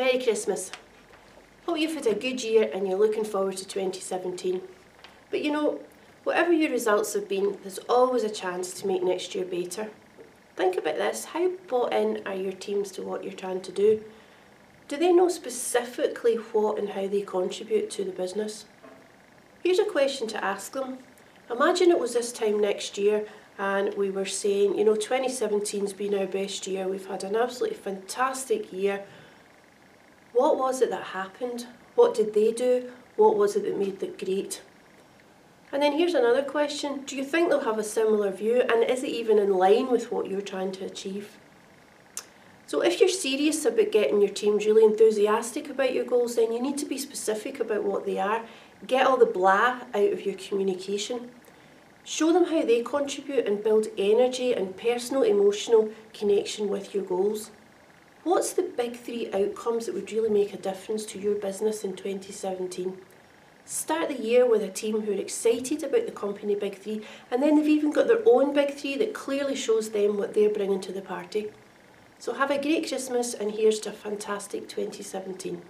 Merry Christmas. Hope you've had a good year and you're looking forward to 2017. But you know, whatever your results have been, there's always a chance to make next year better. Think about this, how bought in are your teams to what you're trying to do? Do they know specifically what and how they contribute to the business? Here's a question to ask them. Imagine it was this time next year and we were saying, you know, 2017's been our best year, we've had an absolutely fantastic year. What was it that happened? What did they do? What was it that made it great? And then here's another question. Do you think they'll have a similar view and is it even in line with what you're trying to achieve? So if you're serious about getting your teams really enthusiastic about your goals, then you need to be specific about what they are. Get all the blah out of your communication. Show them how they contribute and build energy and personal emotional connection with your goals. What's the big three outcomes that would really make a difference to your business in 2017? Start the year with a team who are excited about the company Big Three, and then they've even got their own Big Three that clearly shows them what they're bringing to the party. So have a great Christmas, and here's to a fantastic 2017.